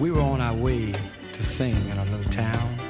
we were on our way to sing in a little town.